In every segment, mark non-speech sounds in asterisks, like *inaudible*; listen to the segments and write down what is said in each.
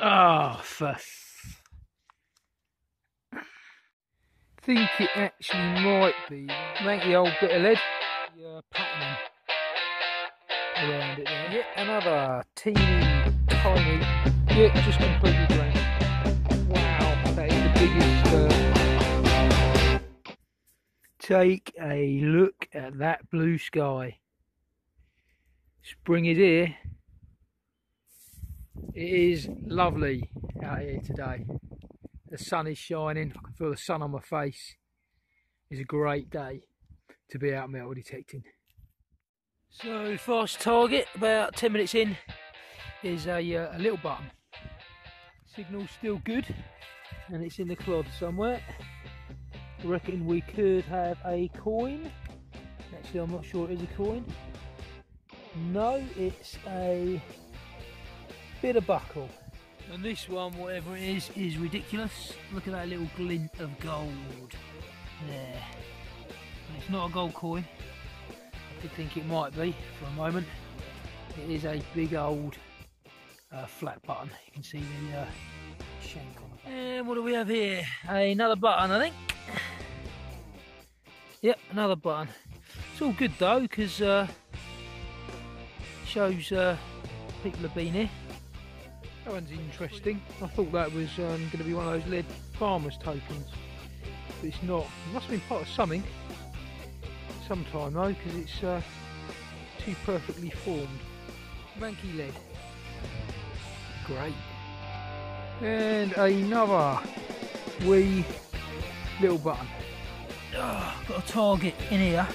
Oh, for. think it actually might be. Make the old bit of lead. Uh, patterning around it there. Yet another teeny tiny. Yeah, just completely blank. Wow, that is the biggest. Uh... Take a look at that blue sky. Spring is here. It is lovely out here today. The sun is shining. I can feel the sun on my face. It's a great day to be out metal detecting. So first target, about 10 minutes in, is a, uh, a little button. Signal's still good and it's in the clod somewhere. I reckon we could have a coin. Actually, I'm not sure it is a coin. No, it's a bit of buckle. And this one, whatever it is, is ridiculous. Look at that little glint of gold there. And it's not a gold coin. I did think it might be for a moment. It is a big old uh, flat button. You can see the uh, shank on it. And what do we have here? Another button, I think. Yep, another button. It's all good though, because uh, shows uh, people have been here. That one's interesting. I thought that was um, going to be one of those lead farmers tokens, but it's not. It must have been part of something. Sometime though, because it's uh, too perfectly formed. Ranky lead. Great. And another wee little button. Oh, got a target in here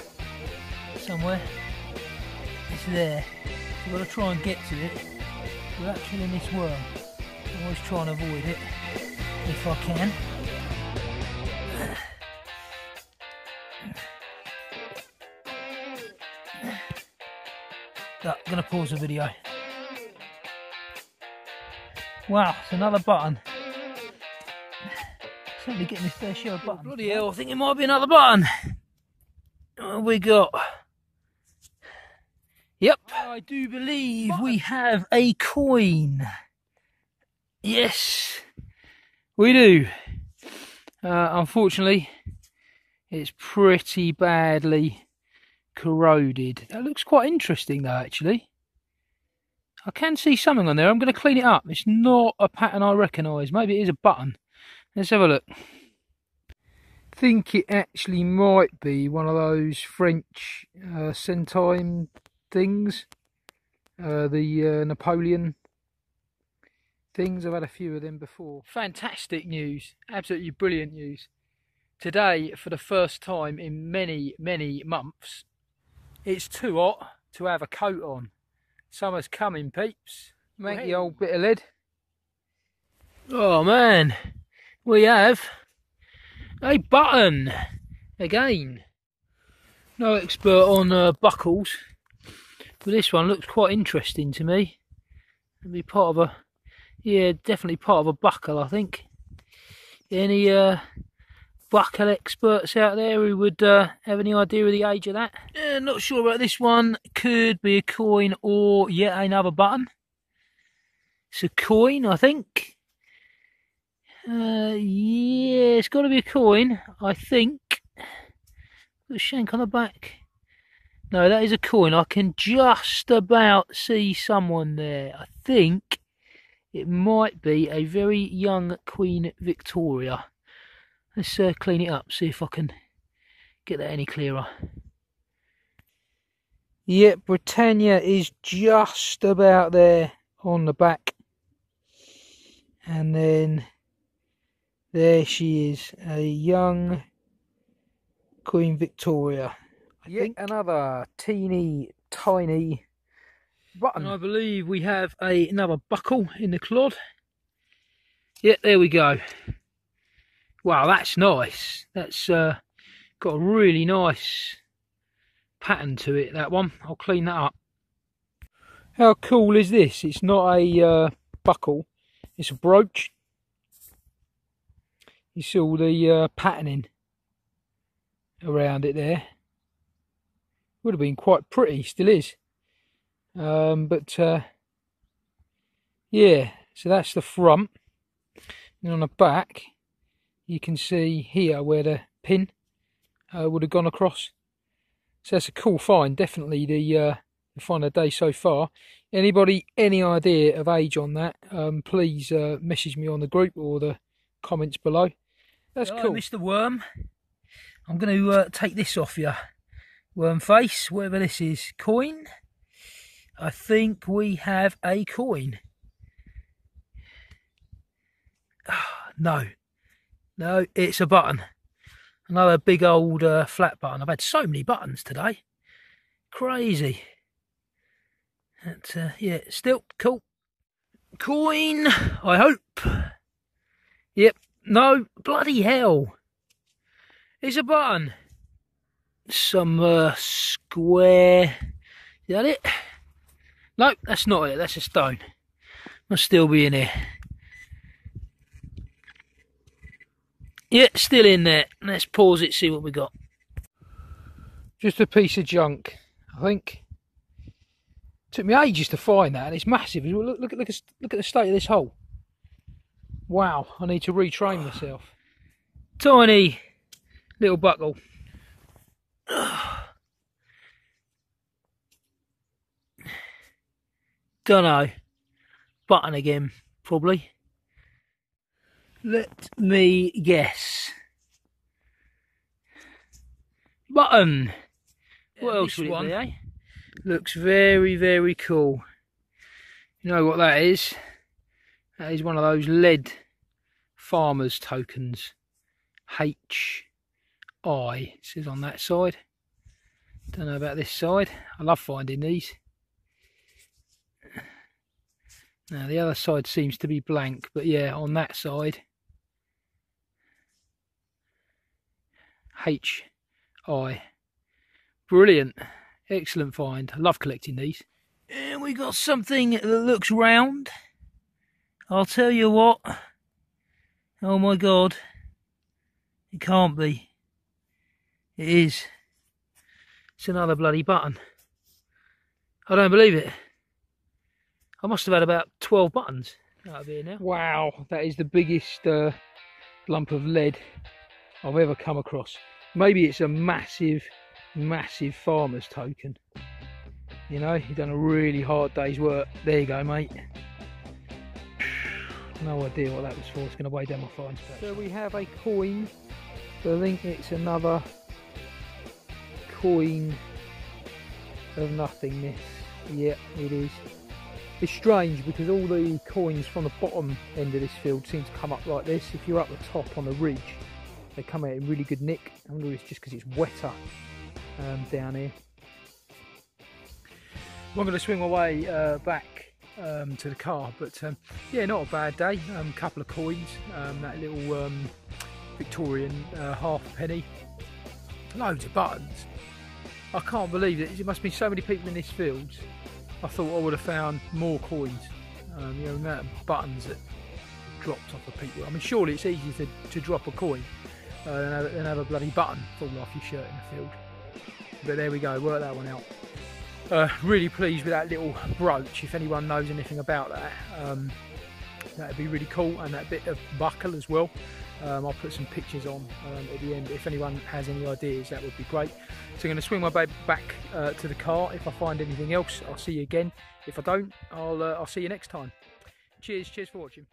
somewhere. It's there. I've got to try and get to it without killing this worm. I always try and avoid it if I can. I'm gonna pause the video. Wow, it's another button. Certainly getting this fair share of buttons. Bloody hell, I think it might be another button. What we got? I do believe we have a coin. Yes, we do. Uh, unfortunately, it's pretty badly corroded. That looks quite interesting though, actually. I can see something on there. I'm going to clean it up. It's not a pattern I recognise. Maybe it is a button. Let's have a look. think it actually might be one of those French uh, centime things. Uh, the uh, Napoleon things. I've had a few of them before. Fantastic news. Absolutely brilliant news. Today, for the first time in many, many months, it's too hot to have a coat on. Summer's coming, peeps. Make the old bit of lead. Oh man, we have a button again. No expert on uh, buckles, but this one looks quite interesting to me. It'll be part of a, yeah, definitely part of a buckle, I think. Any uh, buckle experts out there who would uh, have any idea of the age of that? Uh, not sure about this one. Could be a coin or yet another button. It's a coin, I think. Uh, yeah, it's got to be a coin, I think. Got a shank on the back. No, that is a coin. I can just about see someone there. I think it might be a very young Queen Victoria. Let's uh, clean it up, see if I can get that any clearer. Yep, Britannia is just about there on the back. And then there she is, a young Queen Victoria. I Yet think. another teeny tiny button. And I believe we have a, another buckle in the clod. Yeah, there we go. Wow, that's nice. That's uh, got a really nice pattern to it, that one. I'll clean that up. How cool is this? It's not a uh, buckle, it's a brooch. You see all the uh, patterning around it there would have been quite pretty, still is. Um, but uh, yeah, So that's the front. And on the back, you can see here where the pin uh, would have gone across. So that's a cool find, definitely the, uh, the find of the day so far. Anybody, any idea of age on that, um, please uh, message me on the group or the comments below. That's Hello, cool. Mr. Worm. I'm going to uh, take this off you. Worm face, whatever this is. Coin. I think we have a coin. *sighs* no. No, it's a button. Another big old uh, flat button. I've had so many buttons today. Crazy. But, uh, yeah, still cool. Coin, I hope. Yep, no, bloody hell. It's a button. Some uh, square. Is that it? No, that's not it. That's a stone. Must still be in here. Yeah, still in there. Let's pause it, see what we got. Just a piece of junk, I think. Took me ages to find that, and it's massive. Look, look, look, look at the state of this hole. Wow, I need to retrain myself. Tiny little buckle. *sighs* Dunno. Button again, probably. Let me guess. Button. What Yeah, else this would one. it be, eh? Looks very, very cool. You know what that is? That is one of those lead farmers tokens. H It says on that side. Don't know about this side. I love finding these. Now the other side seems to be blank, but yeah, on that side. H I. Brilliant. Excellent find. I love collecting these. And we got something that looks round. I'll tell you what. Oh my god. It can't be. It is. It's another bloody button. I don't believe it. I must have had about 12 buttons out of here now. Wow, that is the biggest uh, lump of lead I've ever come across. Maybe it's a massive, massive farmer's token. You know, you've done a really hard day's work. There you go, mate. No idea what that was for. It's going to weigh down my fine. So we have a coin. I think it's another coin of nothingness. Yeah, it is. It's strange because all the coins from the bottom end of this field seem to come up like this. If you're up the top on the ridge, they come out in really good nick. I wonder if it's just because it's wetter um, down here. I'm going to swing my way uh, back um, to the car, but um, yeah, not a bad day. A um, couple of coins, um, that little um, Victorian uh, half penny, loads of buttons. I can't believe it. There must be so many people in this field. I thought I would have found more coins. Um, you know, buttons that dropped off of people. I mean, surely it's easier to, to drop a coin uh, than, have, have a bloody button fall off your shirt in the field. But there we go, work that one out. Uh, really pleased with that little brooch. If anyone knows anything about that, um, that'd be really cool. And that bit of buckle as well. Um, I'll put some pictures on um, at the end. If anyone has any ideas, that would be great. So I'm going to swing my way back uh, to the car. If I find anything else, I'll see you again. If I don't, I'll uh, I'll see you next time. Cheers. Cheers for watching.